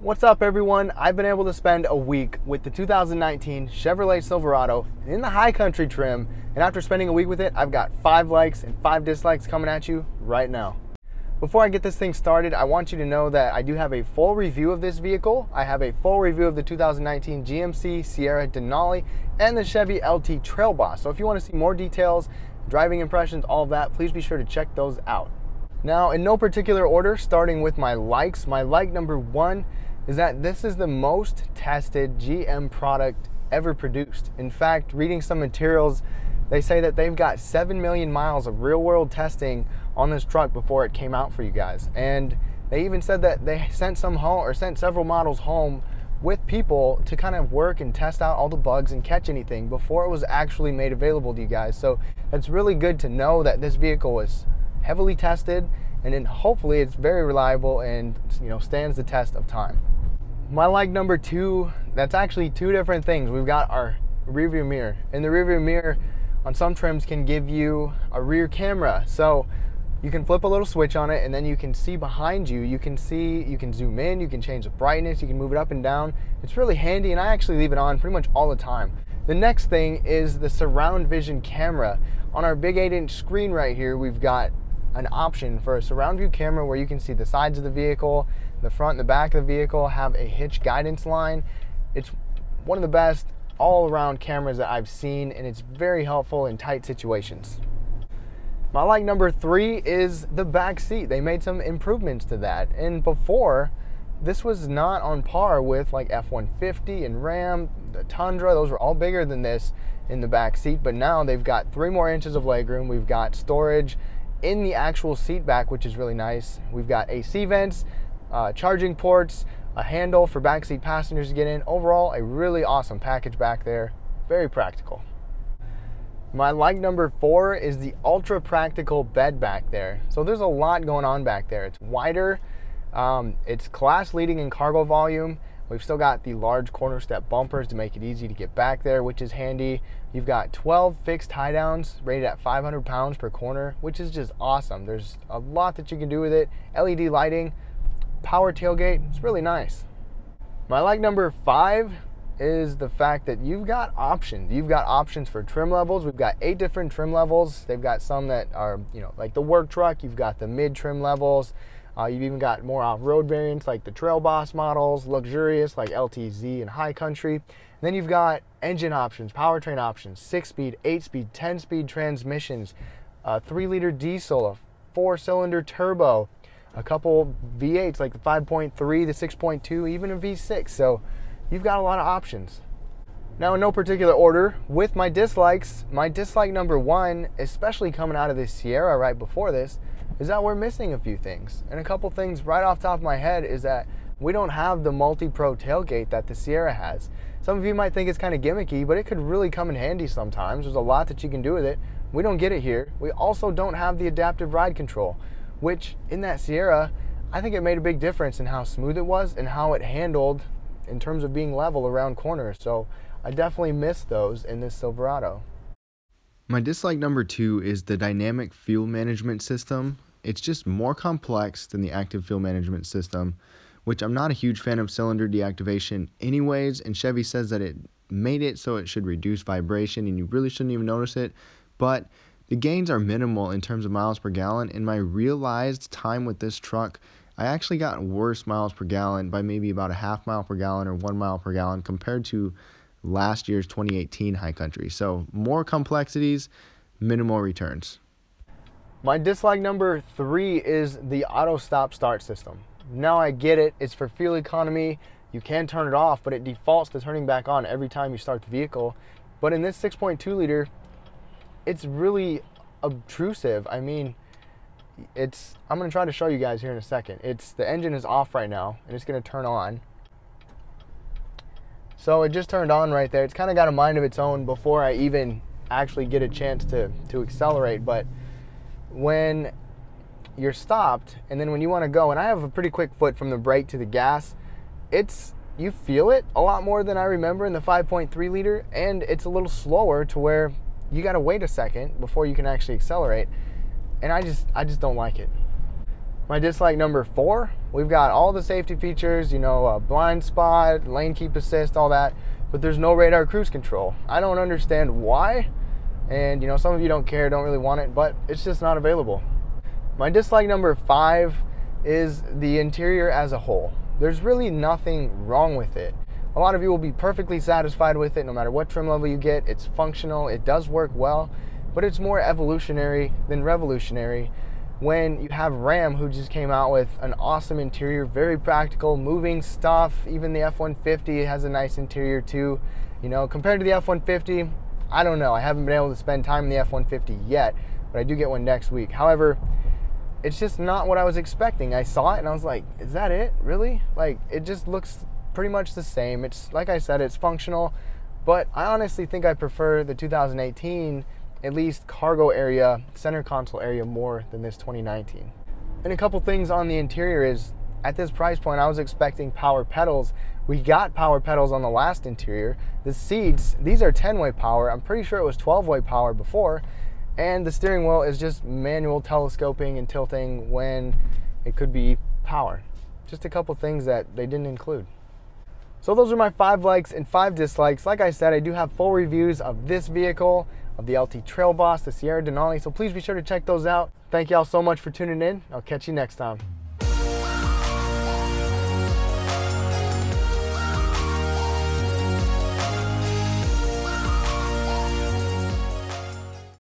What's up everyone? I've been able to spend a week with the 2019 Chevrolet Silverado in the high country trim and after spending a week with it I've got 5 likes and 5 dislikes coming at you right now. Before I get this thing started I want you to know that I do have a full review of this vehicle. I have a full review of the 2019 GMC Sierra Denali and the Chevy LT Trail Boss. So if you want to see more details, driving impressions, all of that, please be sure to check those out. Now in no particular order, starting with my likes, my like number one is that this is the most tested GM product ever produced. In fact, reading some materials, they say that they've got 7 million miles of real world testing on this truck before it came out for you guys. And they even said that they sent some home or sent several models home with people to kind of work and test out all the bugs and catch anything before it was actually made available to you guys. So it's really good to know that this vehicle was heavily tested and then hopefully it's very reliable and you know stands the test of time. My like number two, that's actually two different things. We've got our rearview mirror. And the rearview mirror on some trims can give you a rear camera. So you can flip a little switch on it and then you can see behind you. You can see, you can zoom in, you can change the brightness, you can move it up and down. It's really handy and I actually leave it on pretty much all the time. The next thing is the surround vision camera. On our big 8 inch screen right here, we've got an option for a surround view camera where you can see the sides of the vehicle, the front and the back of the vehicle, have a hitch guidance line. It's one of the best all around cameras that I've seen, and it's very helpful in tight situations. My like number three is the back seat. They made some improvements to that. And before, this was not on par with like F 150 and Ram, the Tundra. Those were all bigger than this in the back seat, but now they've got three more inches of legroom. We've got storage in the actual seat back, which is really nice. We've got AC vents, uh, charging ports, a handle for backseat passengers to get in. Overall, a really awesome package back there. Very practical. My like number four is the ultra practical bed back there. So there's a lot going on back there. It's wider, um, it's class leading in cargo volume. We've still got the large corner step bumpers to make it easy to get back there, which is handy. You've got 12 fixed tie downs rated at 500 pounds per corner, which is just awesome. There's a lot that you can do with it. LED lighting, power tailgate, it's really nice. My like number five is the fact that you've got options. You've got options for trim levels. We've got eight different trim levels. They've got some that are, you know, like the work truck. You've got the mid trim levels. Uh, you've even got more off-road variants like the Trail Boss models, luxurious like LTZ and High Country. And then you've got engine options, powertrain options, six-speed, eight-speed, 10-speed transmissions, a three-liter diesel, a four-cylinder turbo, a couple V8s like the 5.3, the 6.2, even a V6. So you've got a lot of options. Now, in no particular order, with my dislikes, my dislike number one, especially coming out of the Sierra right before this, is that we're missing a few things. And a couple things right off top of my head is that we don't have the multi-pro tailgate that the Sierra has. Some of you might think it's kind of gimmicky, but it could really come in handy sometimes. There's a lot that you can do with it. We don't get it here. We also don't have the adaptive ride control, which in that Sierra, I think it made a big difference in how smooth it was and how it handled in terms of being level around corners. So I definitely miss those in this Silverado. My dislike number two is the dynamic fuel management system. It's just more complex than the active fuel management system, which I'm not a huge fan of cylinder deactivation anyways, and Chevy says that it made it so it should reduce vibration and you really shouldn't even notice it, but the gains are minimal in terms of miles per gallon. In my realized time with this truck, I actually got worse miles per gallon by maybe about a half mile per gallon or one mile per gallon compared to last year's 2018 High Country. So more complexities, minimal returns. My dislike number three is the auto stop start system. Now I get it, it's for fuel economy. You can turn it off, but it defaults to turning back on every time you start the vehicle. But in this 6.2 liter, it's really obtrusive. I mean, it's I'm gonna try to show you guys here in a second. It's the engine is off right now and it's gonna turn on. So it just turned on right there. It's kind of got a mind of its own before I even actually get a chance to to accelerate, but when you're stopped and then when you want to go and I have a pretty quick foot from the brake to the gas, it's you feel it a lot more than I remember in the 5.3 liter and it's a little slower to where you got to wait a second before you can actually accelerate and I just I just don't like it. My dislike number 4 We've got all the safety features, you know, blind spot, lane keep assist, all that, but there's no radar cruise control. I don't understand why, and you know, some of you don't care, don't really want it, but it's just not available. My dislike number five is the interior as a whole. There's really nothing wrong with it. A lot of you will be perfectly satisfied with it no matter what trim level you get. It's functional, it does work well, but it's more evolutionary than revolutionary when you have Ram who just came out with an awesome interior, very practical, moving stuff. Even the F-150 has a nice interior too. You know, compared to the F-150, I don't know. I haven't been able to spend time in the F-150 yet, but I do get one next week. However, it's just not what I was expecting. I saw it and I was like, is that it? Really? Like, it just looks pretty much the same. It's, like I said, it's functional, but I honestly think I prefer the 2018 at least cargo area, center console area more than this 2019. And a couple things on the interior is at this price point, I was expecting power pedals. We got power pedals on the last interior. The seats, these are 10 way power. I'm pretty sure it was 12 way power before. And the steering wheel is just manual telescoping and tilting when it could be power. Just a couple things that they didn't include. So those are my five likes and five dislikes. Like I said, I do have full reviews of this vehicle of the LT Trail Boss, the Sierra Denali. So please be sure to check those out. Thank y'all so much for tuning in. I'll catch you next time.